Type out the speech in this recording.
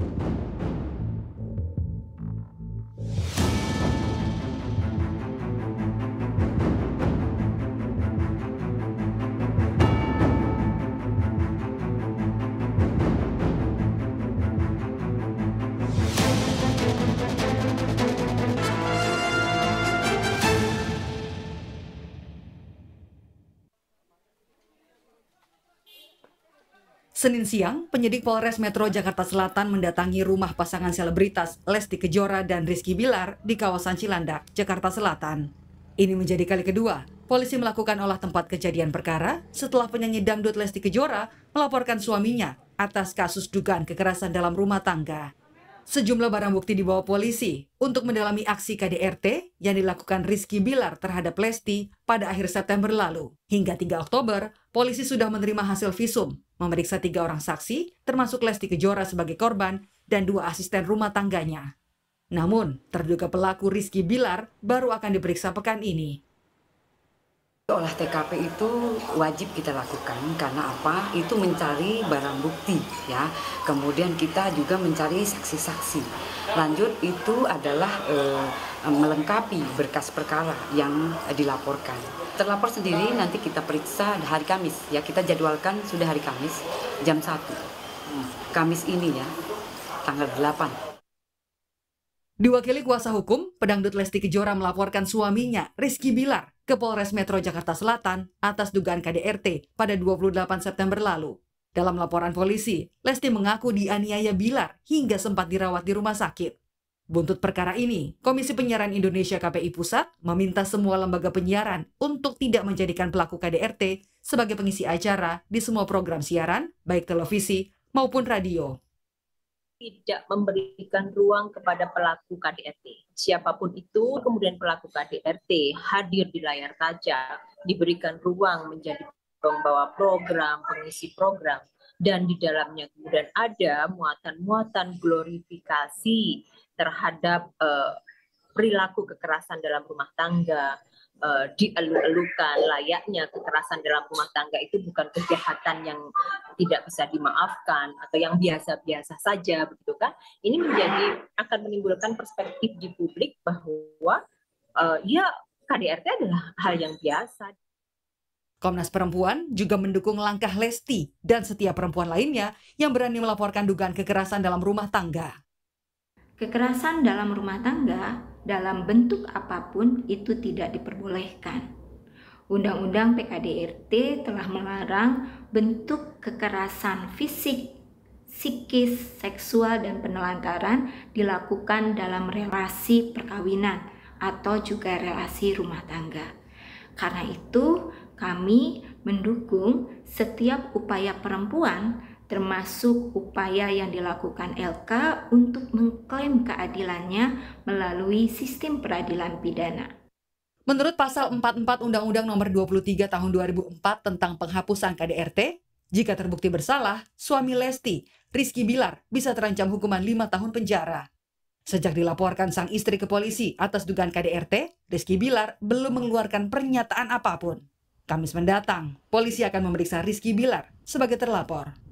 you Senin siang, penyidik Polres Metro Jakarta Selatan mendatangi rumah pasangan selebritas Lesti Kejora dan Rizky Bilar di kawasan Cilandak, Jakarta Selatan. Ini menjadi kali kedua polisi melakukan olah tempat kejadian perkara setelah penyanyi dangdut Lesti Kejora melaporkan suaminya atas kasus dugaan kekerasan dalam rumah tangga. Sejumlah barang bukti dibawa polisi untuk mendalami aksi KDRT yang dilakukan Rizky Bilar terhadap Lesti pada akhir September lalu. Hingga 3 Oktober, polisi sudah menerima hasil visum, memeriksa tiga orang saksi, termasuk Lesti Kejora sebagai korban dan dua asisten rumah tangganya. Namun, terduga pelaku Rizky Bilar baru akan diperiksa pekan ini. Olah TKP itu wajib kita lakukan karena apa? Itu mencari barang bukti ya. Kemudian kita juga mencari saksi-saksi. Lanjut itu adalah eh, melengkapi berkas perkara yang dilaporkan. Terlapor sendiri nanti kita periksa hari Kamis ya. Kita jadwalkan sudah hari Kamis jam 1. Kamis ini ya. Tanggal 8. Diwakili kuasa hukum, pedangdut Lesti Kejora melaporkan suaminya, Rizky Bilar, ke Polres Metro Jakarta Selatan atas dugaan KDRT pada 28 September lalu. Dalam laporan polisi, Lesti mengaku dianiaya Bilar hingga sempat dirawat di rumah sakit. Buntut perkara ini, Komisi Penyiaran Indonesia KPI Pusat meminta semua lembaga penyiaran untuk tidak menjadikan pelaku KDRT sebagai pengisi acara di semua program siaran, baik televisi maupun radio tidak memberikan ruang kepada pelaku KDRT. Siapa pun itu, kemudian pelaku KDRT hadir di layar kaca, diberikan ruang menjadi pembawa program, pengisi program, dan di dalamnya kemudian ada muatan-muatan glorifikasi terhadap uh, perilaku kekerasan dalam rumah tangga, uh, dielu-elukan layaknya kekerasan dalam rumah tangga itu bukan kejahatan yang tidak bisa dimaafkan atau yang biasa-biasa saja begitu kan ini menjadi akan menimbulkan perspektif di publik bahwa uh, ya KDRT adalah hal yang biasa Komnas Perempuan juga mendukung langkah Lesti dan setiap perempuan lainnya yang berani melaporkan dugaan kekerasan dalam rumah tangga. Kekerasan dalam rumah tangga dalam bentuk apa pun itu tidak diperbolehkan. Undang-Undang PKDRT telah melarang bentuk kekerasan fisik, psikis, seksual, dan penelantaran dilakukan dalam relasi perkawinan atau juga relasi rumah tangga. Karena itu, kami mendukung setiap upaya perempuan termasuk upaya yang dilakukan LK untuk mengklaim keadilannya melalui sistem peradilan pidana. Menurut pasal 44 Undang-Undang Nomor 23 Tahun 2004 tentang penghapusan KDRT, jika terbukti bersalah, suami Lesti, Rizky Bilar, bisa terancam hukuman 5 tahun penjara. Sejak dilaporkan sang istri ke polisi atas dugaan KDRT, Rizky Bilar belum mengeluarkan pernyataan apa pun. Kamis mendatang, polisi akan memeriksa Rizky Bilar sebagai terlapor.